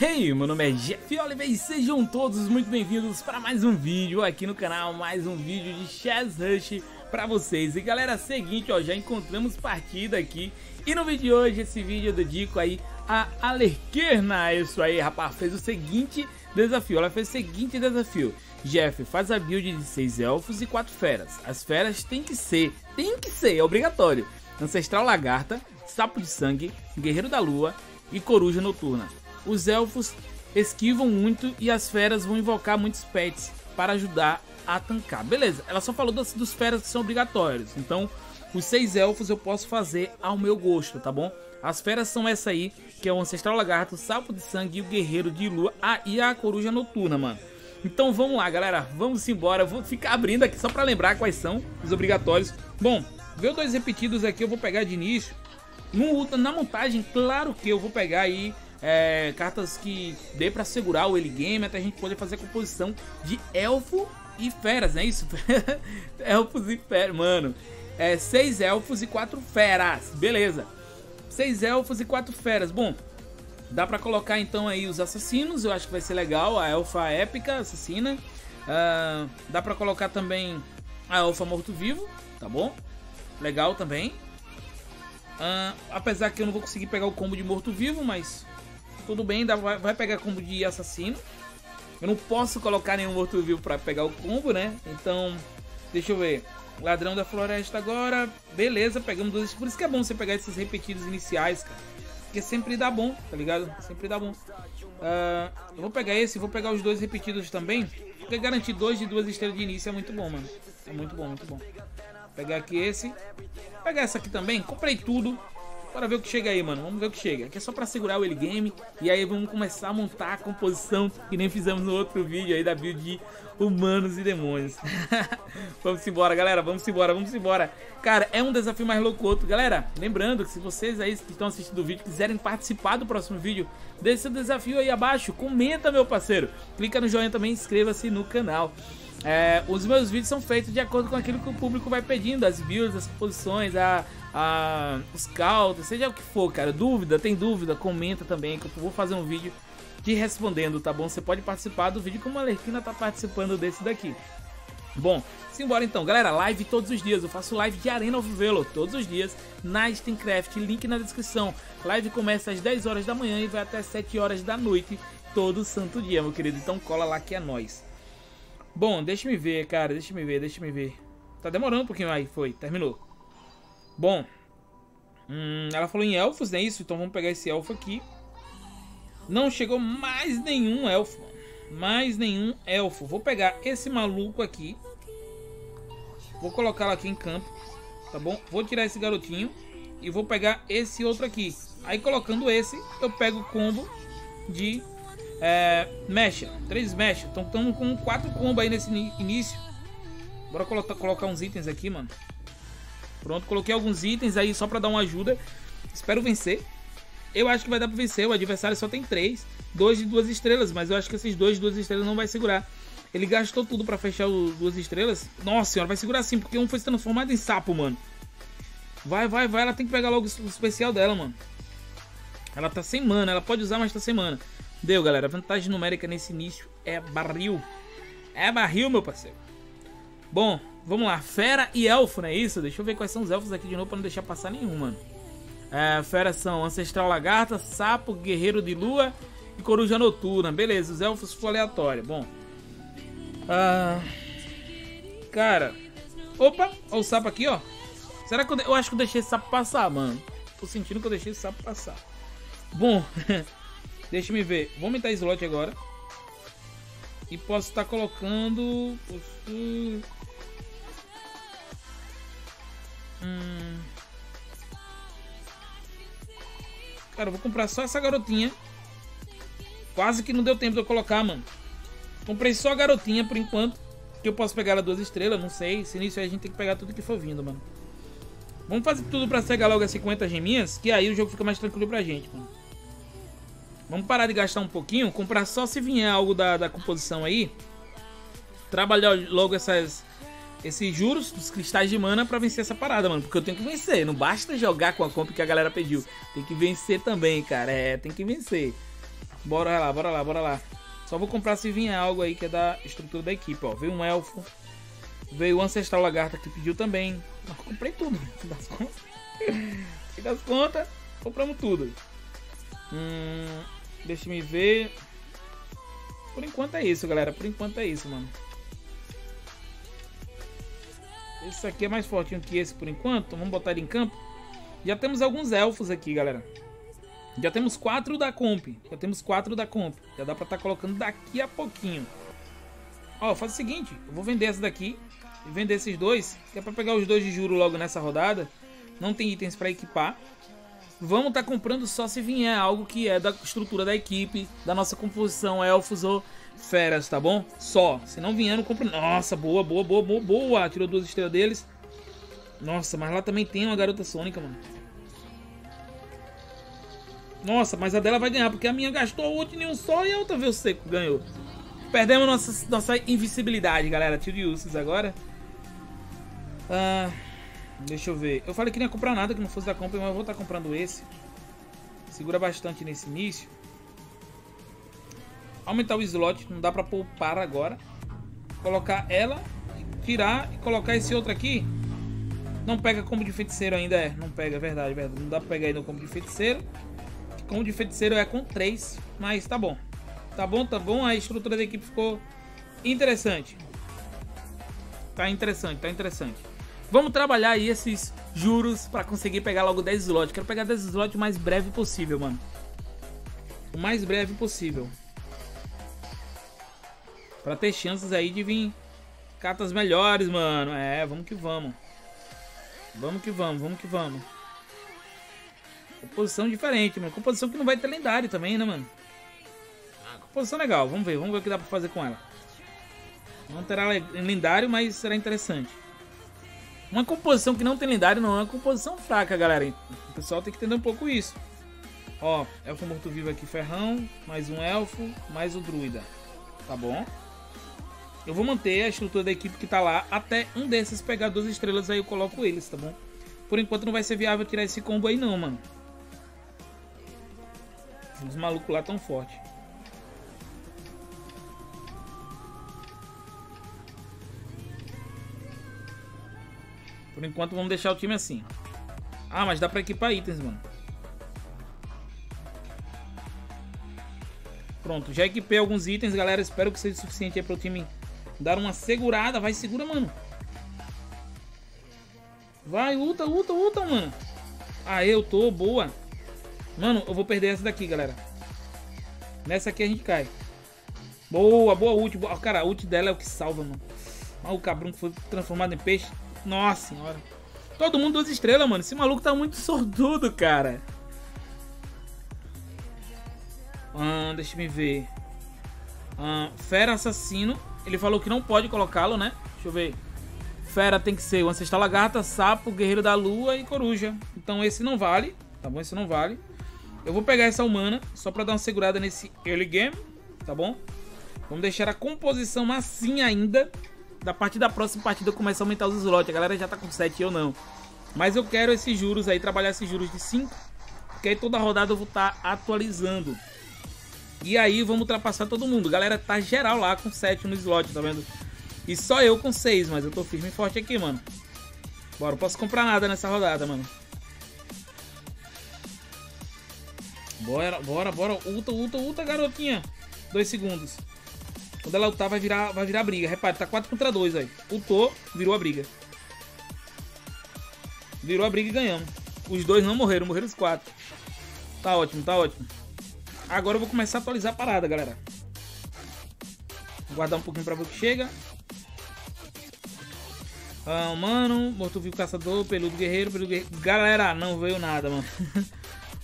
Hey, meu nome é Jeff Oliver e sejam todos muito bem-vindos para mais um vídeo aqui no canal, mais um vídeo de Chess Rush para vocês. E galera, seguinte, ó, já encontramos partida aqui e no vídeo de hoje, esse vídeo eu dedico aí a Alerquerna, isso aí, rapaz, fez o seguinte desafio, ela fez o seguinte desafio. Jeff, faz a build de 6 elfos e 4 feras. As feras tem que ser, tem que ser, é obrigatório. Ancestral Lagarta, Sapo de Sangue, Guerreiro da Lua e Coruja Noturna os elfos esquivam muito e as feras vão invocar muitos pets para ajudar a tancar. Beleza, ela só falou dos, feras que são obrigatórios, então os seis elfos eu posso fazer ao meu gosto, tá bom? As feras são essa aí, que é o Ancestral Lagarto, o Sapo de Sangue o Guerreiro de Lua. Ah, e a Coruja Noturna, mano. Então vamos lá, galera. Vamos embora. Vou ficar abrindo aqui só pra lembrar quais são os obrigatórios. Bom, veio dois repetidos aqui, eu vou pegar de início. No, na montagem, claro que eu vou pegar aí é, cartas que dê para segurar o early game até a gente poder fazer a composição de elfo e feras, não é isso? elfos e feras, mano. É, seis elfos e quatro feras, beleza. Seis elfos e quatro feras. Bom, dá para colocar então aí os assassinos, eu acho que vai ser legal. A elfa épica, assassina. Uh, dá para colocar também a elfa morto-vivo, tá bom? Legal também. Uh, apesar que eu não vou conseguir pegar o combo de morto-vivo, mas tudo bem, dá, vai, vai pegar combo de assassino. Eu não posso colocar nenhum morto vivo para pegar o combo, né? Então, deixa eu ver. Ladrão da Floresta agora. Beleza, pegamos dois. Por isso que é bom você pegar esses repetidos iniciais, cara. Porque sempre dá bom, tá ligado? Sempre dá bom. Uh, eu vou pegar esse, vou pegar os dois repetidos também. Porque garantir dois de duas estrelas de início é muito bom, mano. É muito bom, muito bom. Vou pegar aqui esse. Vou pegar essa aqui também. Comprei tudo. Bora ver o que chega aí, mano. Vamos ver o que chega. Aqui é só pra segurar o early game. E aí vamos começar a montar a composição que nem fizemos no outro vídeo aí da build de humanos e demônios. vamos embora, galera. Vamos embora, vamos embora. Cara, é um desafio mais louco outro. Galera, lembrando que se vocês aí que estão assistindo o vídeo quiserem participar do próximo vídeo, deixe o desafio aí abaixo. Comenta, meu parceiro. Clica no joinha também inscreva-se no canal. É, os meus vídeos são feitos de acordo com aquilo que o público vai pedindo, as builds, as composições, a, a, os caldos, seja o que for, cara. Dúvida, tem dúvida, comenta também, que eu vou fazer um vídeo te respondendo, tá bom? Você pode participar do vídeo como a Lerquina tá participando desse daqui. Bom, simbora então, galera, live todos os dias, eu faço live de Arena of Velo todos os dias na Steamcraft, link na descrição. Live começa às 10 horas da manhã e vai até 7 horas da noite, todo santo dia, meu querido. Então cola lá que é nóis. Bom, deixa me ver, cara. Deixa me ver, deixa me ver. Tá demorando um pouquinho aí. Foi, terminou. Bom. Hum, ela falou em elfos, não é isso? Então vamos pegar esse elfo aqui. Não chegou mais nenhum elfo. Mais nenhum elfo. Vou pegar esse maluco aqui. Vou colocá-lo aqui em campo. Tá bom? Vou tirar esse garotinho. E vou pegar esse outro aqui. Aí colocando esse, eu pego o combo de é, mecha, três mecha. Então estamos com quatro combos aí nesse início. Bora colocar, colocar uns itens aqui, mano. Pronto, coloquei alguns itens aí só pra dar uma ajuda. Espero vencer. Eu acho que vai dar pra vencer. O adversário só tem três. Dois de duas estrelas, mas eu acho que esses dois de duas estrelas não vai segurar. Ele gastou tudo pra fechar o duas estrelas. Nossa senhora, vai segurar sim, porque um foi transformado em sapo, mano. Vai, vai, vai. Ela tem que pegar logo o especial dela, mano. Ela tá sem mana. Ela pode usar, mas tá sem mana. Deu, galera. Vantagem numérica nesse início é barril. É barril, meu parceiro. Bom, vamos lá. Fera e elfo, não é isso? Deixa eu ver quais são os elfos aqui de novo pra não deixar passar nenhum, mano. É, fera são Ancestral Lagarta, Sapo, Guerreiro de Lua e Coruja Noturna. Beleza, os elfos foram aleatórios. Bom. Ah, cara. Opa, olha o sapo aqui, ó. Será que eu, eu acho que eu deixei esse sapo passar, mano? Tô sentindo que eu deixei esse sapo passar. Bom, Deixa me ver. Vou aumentar slot agora. E posso estar colocando... Hum... Cara, vou comprar só essa garotinha. Quase que não deu tempo de eu colocar, mano. Comprei só a garotinha por enquanto. Que eu posso pegar ela duas estrelas, não sei. Se aí a gente tem que pegar tudo que for vindo, mano. Vamos fazer tudo pra cegar logo as 50 geminhas. Que aí o jogo fica mais tranquilo pra gente, mano. Vamos parar de gastar um pouquinho, comprar só se vier algo da, da composição aí. Trabalhar logo essas, esses juros dos cristais de mana pra vencer essa parada, mano. Porque eu tenho que vencer. Não basta jogar com a comp que a galera pediu. Tem que vencer também, cara. É, tem que vencer. Bora lá, bora lá, bora lá. Só vou comprar se vier algo aí que é da estrutura da equipe, ó. Veio um elfo. Veio o ancestral lagarta que pediu também. Mas comprei tudo, das contas. das contas, compramos tudo. Hum, deixa me ver. Por enquanto é isso, galera. Por enquanto é isso, mano. Esse aqui é mais fortinho que esse por enquanto. Vamos botar ele em campo. Já temos alguns elfos aqui, galera. Já temos quatro da comp. Já temos quatro da comp. Já dá pra estar tá colocando daqui a pouquinho. Ó, faz o seguinte. Eu vou vender essa daqui. E vender esses dois. Que é pra pegar os dois de juro logo nessa rodada. Não tem itens pra equipar. Vamos estar tá comprando só se vier algo que é da estrutura da equipe. Da nossa composição elfos ou feras, tá bom? Só. Se não vier, não compro. Nossa, boa, boa, boa, boa, boa. Tirou duas estrelas deles. Nossa, mas lá também tem uma garota sônica, mano. Nossa, mas a dela vai ganhar, porque a minha gastou o ult em um só e a outra veio seco ganhou. Perdemos nossa, nossa invisibilidade, galera. Tiro de ursos agora. Ah, deixa eu ver. Eu falei que não ia comprar nada que não fosse da compra, mas eu vou estar comprando esse. Segura bastante nesse início. Aumentar o slot, não dá pra poupar agora. Colocar ela, tirar e colocar esse outro aqui. Não pega como de feiticeiro ainda, é. Não pega, é verdade, é verdade. Não dá pra pegar ainda como de feiticeiro. Como de feiticeiro é com 3, mas tá bom. Tá bom, tá bom. A estrutura da equipe ficou interessante. Tá interessante, tá interessante. Vamos trabalhar aí esses juros para conseguir pegar logo 10 slots. Quero pegar 10 slots o mais breve possível, mano. O mais breve possível. Pra ter chances aí de vir cartas melhores, mano. É, vamos que vamos. Vamos que vamos, vamos que vamos. Composição diferente, mano. Composição que não vai ter lendário também, né, mano? Ah, composição legal. Vamos ver. Vamos ver o que dá pra fazer com ela. Não terá lendário, mas será interessante. Uma composição que não tem lendário não é uma composição fraca, galera. O pessoal tem que entender um pouco isso. Ó, elfo morto-vivo aqui, ferrão. Mais um elfo, mais o druida. Tá bom? Eu vou manter a estrutura da equipe que tá lá. Até um desses pegar duas estrelas, aí eu coloco eles, tá bom? Por enquanto não vai ser viável tirar esse combo aí não, mano. Os malucos lá tão forte. Por enquanto vamos deixar o time assim. Ah, mas dá pra equipar itens, mano. Pronto, já equipei alguns itens, galera. Espero que seja suficiente aí para o time dar uma segurada. Vai, segura, mano. Vai, luta, luta, luta, mano. Ah, eu tô, boa. Mano, eu vou perder essa daqui, galera. Nessa aqui a gente cai. Boa, boa ult. Boa. Cara, a ult dela é o que salva, mano. Olha o cabrão que foi transformado em peixe. Nossa senhora. Todo mundo duas estrelas, mano. Esse maluco tá muito sortudo, cara. Ah, deixa me ver. Fera Assassino. Ele falou que não pode colocá-lo, né? Deixa eu ver. Fera tem que ser o Ancestral Lagarta, Sapo, Guerreiro da Lua e Coruja. Então esse não vale. Tá bom? Esse não vale. Eu vou pegar essa humana só pra dar uma segurada nesse early game, tá bom? Vamos deixar a composição assim ainda. Da partir da próxima partida começa a aumentar os slots. A galera já tá com 7 eu não. Mas eu quero esses juros aí, trabalhar esses juros de 5. Porque aí toda rodada eu vou estar tá atualizando. E aí vamos ultrapassar todo mundo. Galera tá geral lá com 7 no slot, tá vendo? E só eu com 6, mas eu tô firme e forte aqui, mano. Bora, não posso comprar nada nessa rodada, mano. Bora, bora, bora. Ulta, ulta, ulta, garotinha. Dois segundos. Quando ela ultar, vai virar, vai virar briga. Repare, tá 4 contra 2 aí. Ultou, virou a briga. Virou a briga e ganhamos. Os dois não morreram, morreram os quatro. Tá ótimo, tá ótimo. Agora eu vou começar a atualizar a parada, galera. Vou guardar um pouquinho pra ver o que chega. Ah, mano, morto-vivo caçador, peludo guerreiro, peludo guerreiro. Galera, não veio nada, mano.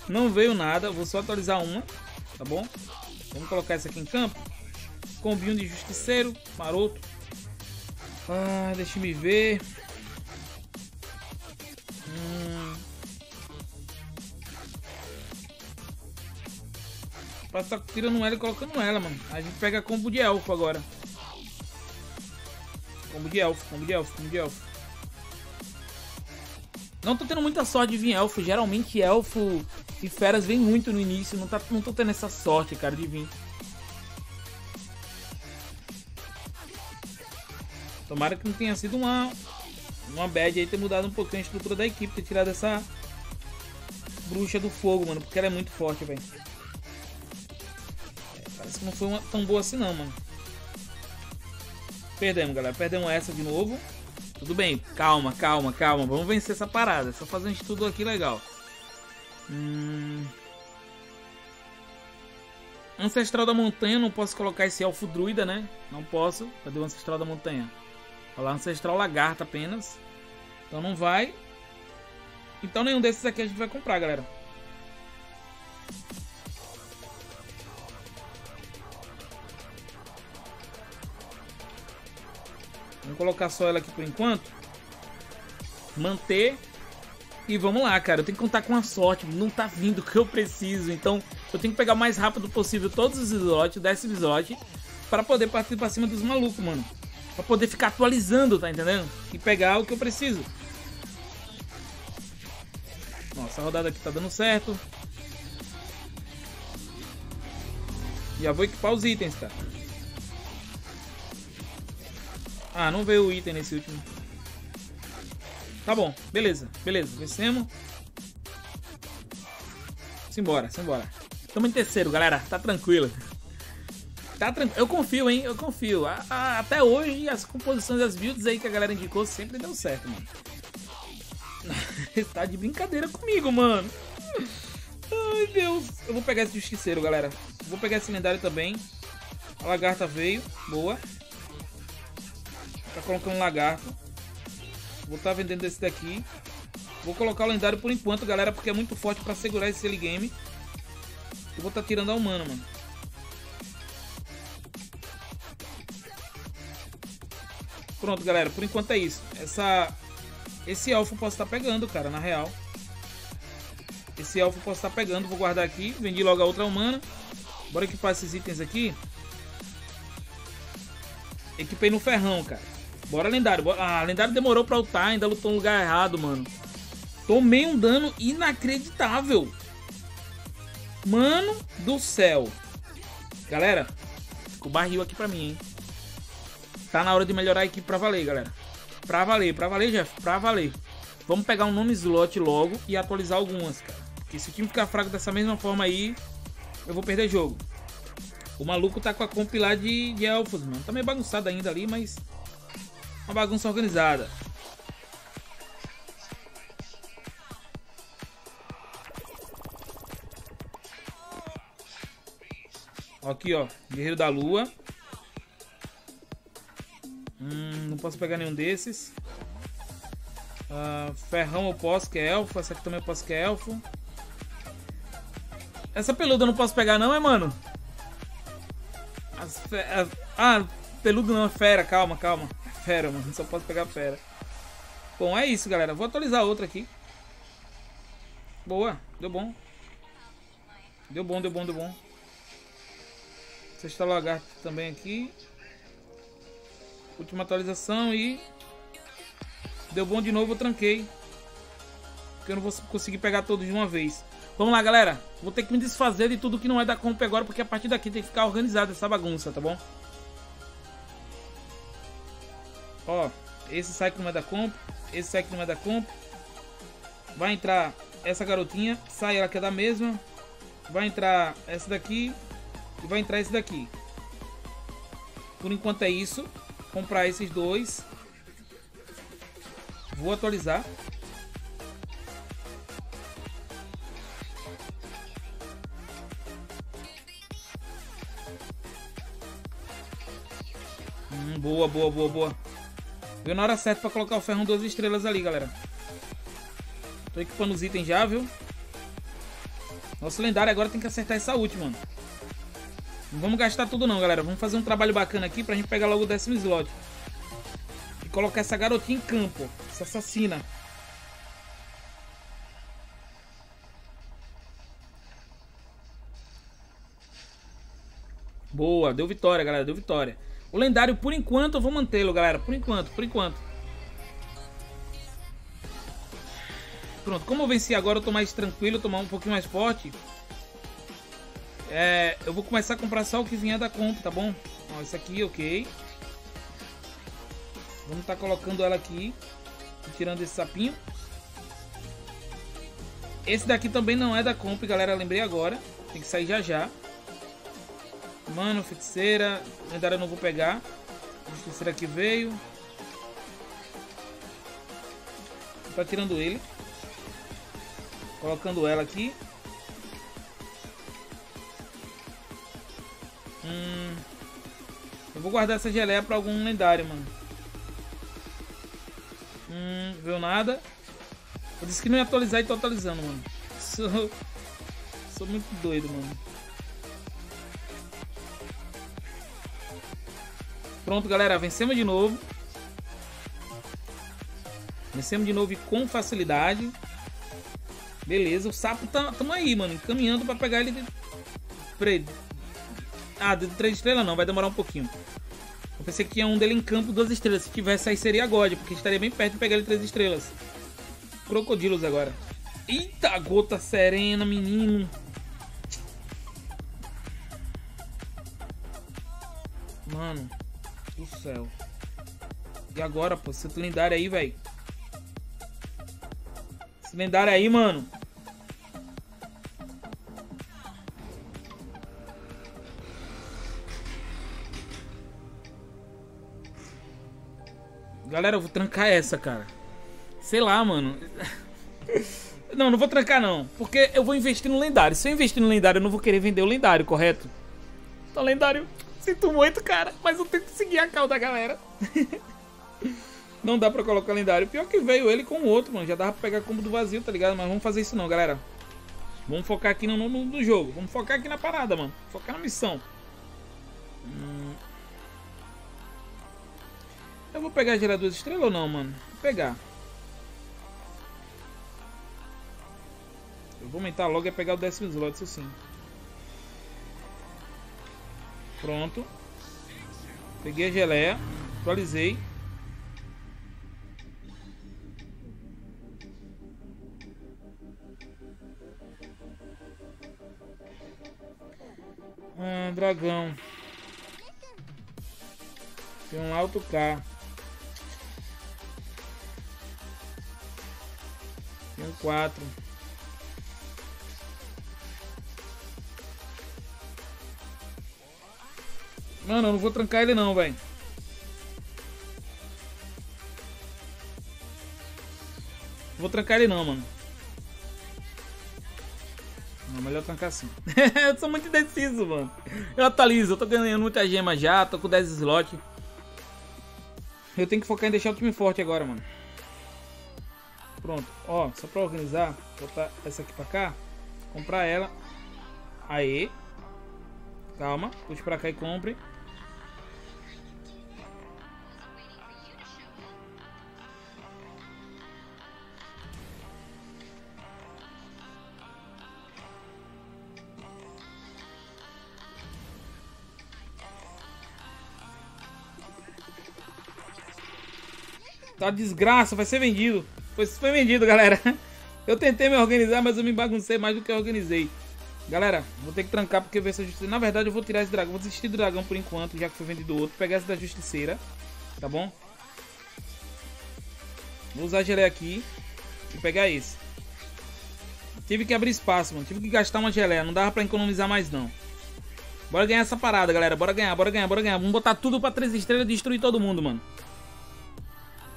Não veio nada, vou só atualizar uma, tá bom? Vamos colocar essa aqui em campo. Combinho de justiceiro, maroto. Ah, deixa me ver. Hum. Passa tirando ela e colocando ela, mano. A gente pega combo de elfo agora. Combo de elfo, combo de elfo, combo de elfo. Não tô tendo muita sorte de vir elfo. Geralmente elfo e feras vem muito no início. Não, tá, não tô tendo essa sorte, cara, de vir. Tomara que não tenha sido uma, uma bad aí ter mudado um pouquinho a estrutura da equipe, ter tirado essa bruxa do fogo, mano, porque ela é muito forte, velho. É, parece que não foi uma, tão boa assim não, mano. Perdemos, galera. Perdemos essa de novo. Tudo bem, calma, calma, calma. Vamos vencer essa parada. Só fazer um estudo aqui legal. Hum... Ancestral da Montanha, não posso colocar esse elfo druida, né? Não posso. Cadê o Ancestral da Montanha? Olha lá, Ancestral Lagarta apenas. Então não vai. Então nenhum desses aqui a gente vai comprar, galera. Vamos colocar só ela aqui por enquanto. Manter. E vamos lá, cara. Eu tenho que contar com a sorte. Não tá vindo o que eu preciso. Então eu tenho que pegar o mais rápido possível todos os slots, desse slot. Para poder partir pra cima dos malucos, mano. Pra poder ficar atualizando, tá entendendo? E pegar o que eu preciso. Nossa, a rodada aqui tá dando certo. Já vou equipar os itens, cara. Ah, não veio o item nesse último. Tá bom, beleza, beleza. Vencemos. Simbora, simbora. Estamos em terceiro, galera. Tá tranquilo. Tá tranquilo. Eu confio, hein? Eu confio. A, a, até hoje, as composições das builds aí que a galera indicou sempre deu certo, mano. tá de brincadeira comigo, mano. Ai, Deus. Eu vou pegar esse justiceiro, galera. Vou pegar esse lendário também. A lagarta veio. Boa. Tá colocando um lagarto. Vou estar tá vendendo esse daqui. Vou colocar o lendário por enquanto, galera, porque é muito forte para segurar esse early game. Eu vou estar tá tirando a humana, mano. Pronto, galera. Por enquanto é isso. Essa, esse elfo posso estar tá pegando, cara, na real. Esse elfo posso estar tá pegando. Vou guardar aqui. Vendi logo a outra humana. Bora equipar esses itens aqui. Equipei no ferrão, cara. Bora lendário. Ah, lendário demorou pra ultar, ainda lutou no lugar errado, mano. Tomei um dano inacreditável. Mano do céu. Galera, ficou barril aqui pra mim, hein. Tá na hora de melhorar a equipe pra valer, galera. Pra valer, pra valer, Jeff, pra valer. Vamos pegar um nome slot logo e atualizar algumas, cara. Porque se o time ficar fraco dessa mesma forma aí, eu vou perder jogo. O maluco tá com a compilar de, de elfos, mano. Tá meio bagunçado ainda ali, mas uma bagunça organizada. Aqui, ó. Guerreiro da Lua. Hum, não posso pegar nenhum desses. Uh, ferrão eu posso, que é elfo. Essa aqui também eu posso, que é elfo. Essa peluda eu não posso pegar não, é, mano? As fe... Ah, peludo não, é fera. Calma, calma fera, mano. Só posso pegar fera. Bom, é isso, galera. Vou atualizar outra aqui. Boa. Deu bom. Deu bom, deu bom, deu bom. Sexta lagarto também aqui. Última atualização e... Deu bom de novo, eu tranquei. Porque eu não vou conseguir pegar todos de uma vez. Vamos lá, galera. Vou ter que me desfazer de tudo que não é da comp agora, porque a partir daqui tem que ficar organizado essa bagunça, tá bom? Ó, esse sai que não é da comp, esse sai que não é da comp. Vai entrar essa garotinha, sai ela que é da mesma. Vai entrar essa daqui e vai entrar esse daqui. Por enquanto é isso. Comprar esses dois. Vou atualizar. Hum, boa, boa, boa, boa. Veio na hora certa pra colocar o ferrão duas estrelas ali, galera. Tô equipando os itens já, viu? Nosso lendário agora tem que acertar essa última, mano. Não vamos gastar tudo não, galera. Vamos fazer um trabalho bacana aqui pra gente pegar logo o décimo slot. E colocar essa garotinha em campo. Essa assassina. Boa, deu vitória, galera. Deu vitória. O lendário, por enquanto, eu vou mantê-lo, galera. Por enquanto, por enquanto. Pronto, como eu venci agora, eu tô mais tranquilo, tomar um pouquinho mais forte. É, eu vou começar a comprar só o que vier da compra, tá bom? Ó, isso aqui, ok. Vamos estar tá colocando ela aqui. Tirando esse sapinho. Esse daqui também não é da compra, galera. Lembrei agora. Tem que sair já já. Mano, feiticeira. Lendária eu não vou pegar. Justiceira aqui veio. Tá tirando ele. Colocando ela aqui. Vou guardar essa geleia pra algum lendário, mano. Hum, viu nada. Eu disse que não ia atualizar e tô atualizando, mano. Sou, sou muito doido, mano. Pronto, galera. Vencemos de novo. Vencemos de novo e com facilidade. Beleza, o sapo tá, tamo aí, mano. Encaminhando pra pegar ele de... Ah, de 3 estrelas não, vai demorar um pouquinho. Eu pensei que ia um dele em campo, duas estrelas. Se tivesse aí seria God, porque estaria bem perto de pegar ele 3 estrelas. Crocodilos agora. Eita, gota serena, menino. Mano do céu. E agora, pô, esse lendário aí, velho. Esse lendário aí, mano. Galera, eu vou trancar essa, cara. Sei lá, mano. Não, não vou trancar não. Porque eu vou investir no lendário. Se eu investir no lendário, eu não vou querer vender o lendário, correto? Então, lendário... Sinto muito, cara. Mas eu tenho que seguir a cal da galera. não dá pra colocar lendário. Pior que veio ele com o outro, mano. Já dava pra pegar como do vazio, tá ligado? Mas vamos fazer isso não, galera. Vamos focar aqui no, no, no jogo. Vamos focar aqui na parada, mano. Focar na missão. Eu vou pegar gerar duas estrelas ou não, mano? Vou pegar. Eu vou aumentar logo e pegar o décimo slot, isso sim. Pronto. Peguei a geleia. Atualizei. Ah, dragão. Tem um alto K. 4. Mano, eu não vou trancar ele não, velho. Vou trancar ele não, mano. Não, melhor trancar assim. eu sou muito indeciso, mano. Eu atualizo, eu tô ganhando muita gema já, tô com 10 slots. Eu tenho que focar em deixar o time forte agora, mano. Pronto, ó, só pra organizar, botar essa aqui pra cá, comprar ela. Aê. Calma, puxe pra cá e compre. Tá desgraça, vai ser vendido. Foi, foi vendido, galera. Eu tentei me organizar, mas eu me baguncei mais do que eu organizei. Galera, vou ter que trancar porque ver essa justiça. Na verdade, eu vou tirar esse dragão. Vou desistir do dragão por enquanto, já que foi vendido outro. Pegar esse da justiceira. Tá bom? Vou usar a geleia aqui. E pegar esse. Tive que abrir espaço, mano. Tive que gastar uma geleia. Não dava pra economizar mais, não. Bora ganhar essa parada, galera. Bora ganhar, bora ganhar, bora ganhar. Vamos botar tudo pra três estrelas e destruir todo mundo, mano.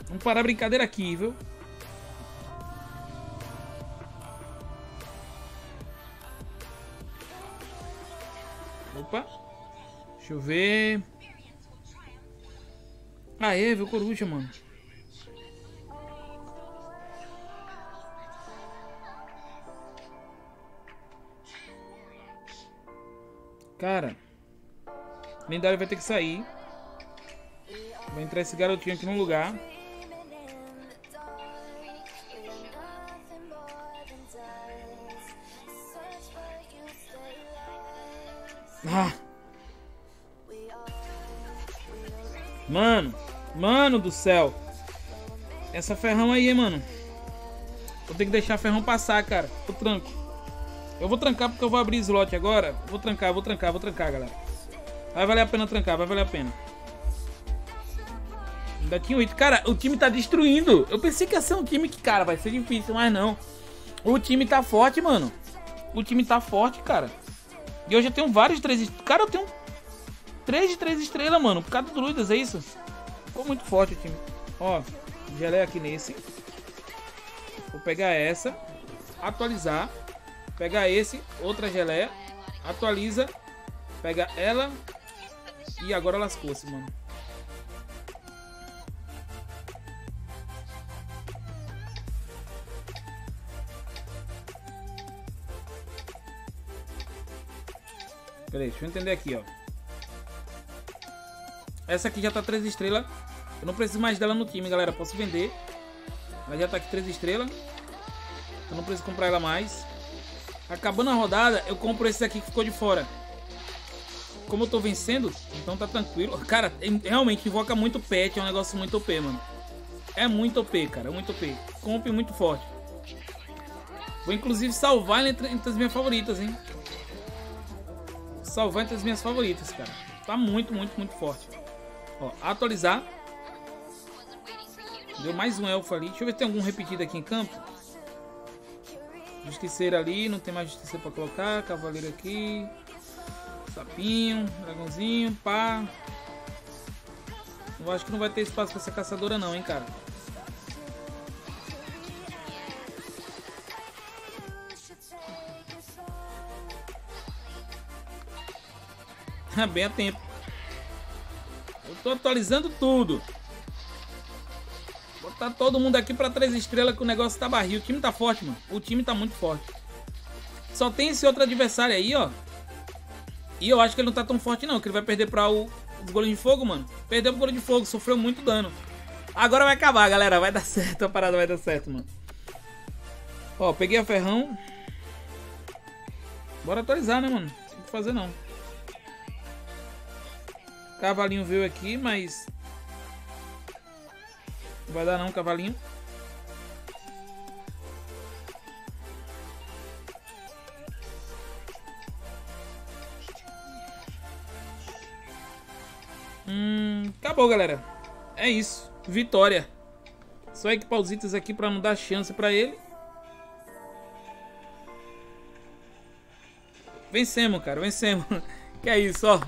Vamos parar a brincadeira aqui, viu? Deixa eu ver. Aê, viu coruja, mano. Cara. Lendário vai ter que sair. Vai entrar esse garotinho aqui no lugar. Ah. Mano, mano do céu. Essa ferrão aí, mano. Vou ter que deixar ferrão passar, cara. Eu tranco. Eu vou trancar porque eu vou abrir slot agora. Vou trancar, vou trancar, vou trancar, galera. Vai valer a pena trancar, vai valer a pena. Ainda tinha 8. Cara, o time tá destruindo. Eu pensei que ia ser um time que, cara, vai ser difícil, mas não. O time tá forte, mano. O time tá forte, cara. E eu já tenho vários 3 Cara, eu tenho 3 de 3 estrelas, mano. Por causa do druidas, é isso? Ficou muito forte o time. Ó, geleia aqui nesse. Vou pegar essa. Atualizar. Pegar esse. Outra geleia. Atualiza. Pega ela. E agora lascou-se, mano. Peraí, deixa eu entender aqui, ó. Essa aqui já tá 3 estrelas. Eu não preciso mais dela no time, galera. Posso vender. Ela já tá aqui 3 estrelas. Eu não preciso comprar ela mais. Acabando a rodada, eu compro esse aqui que ficou de fora. Como eu tô vencendo, então tá tranquilo. Cara, realmente invoca muito pet, é um negócio muito OP, mano. É muito OP, cara, é muito OP. Comp muito forte. Vou inclusive salvar entre, entre as minhas favoritas, hein salvar entre as minhas favoritas, cara. Tá muito, muito, muito forte. Ó, atualizar. Deu mais um elfo ali. Deixa eu ver se tem algum repetido aqui em campo. Justiceiro ali, não tem mais justiceiro pra colocar. Cavaleiro aqui. Sapinho, dragãozinho, pá. Eu acho que não vai ter espaço pra essa caçadora não, hein, cara. bem a tempo. Tô atualizando tudo. Botar todo mundo aqui pra três estrelas que o negócio tá barril. O time tá forte, mano. O time tá muito forte. Só tem esse outro adversário aí, ó. E eu acho que ele não tá tão forte não, que ele vai perder pra o, o de fogo, mano. Perdeu pro goleiro de fogo, sofreu muito dano. Agora vai acabar, galera. Vai dar certo, a parada vai dar certo, mano. Ó, peguei a ferrão. Bora atualizar, né, mano? Não tem que fazer não. Cavalinho veio aqui, mas... Não vai dar não, cavalinho. Hum, acabou, galera. É isso. Vitória. Só equipar os itens aqui pra não dar chance pra ele. Vencemos, cara. Vencemos. Que é isso, ó.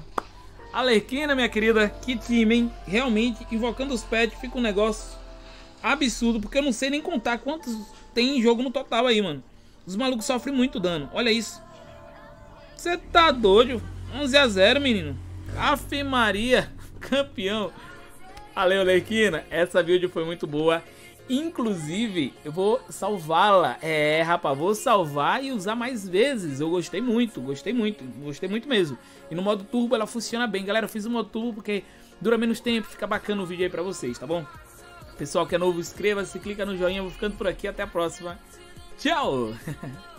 Alerquina, minha querida, que time, hein? Realmente, invocando os pets fica um negócio absurdo, porque eu não sei nem contar quantos tem em jogo no total aí, mano. Os malucos sofrem muito dano, olha isso. Você tá doido? 11 a 0, menino. Afe Maria, campeão. Valeu, Alerquina. Essa build foi muito boa. Inclusive, eu vou salvá-la. É, rapaz, vou salvar e usar mais vezes. Eu gostei muito, gostei muito, gostei muito mesmo. E no modo turbo ela funciona bem. Galera, eu fiz o modo turbo porque dura menos tempo, fica bacana o vídeo aí pra vocês, tá bom? Pessoal que é novo, inscreva-se, clica no joinha. Eu vou ficando por aqui, até a próxima. Tchau!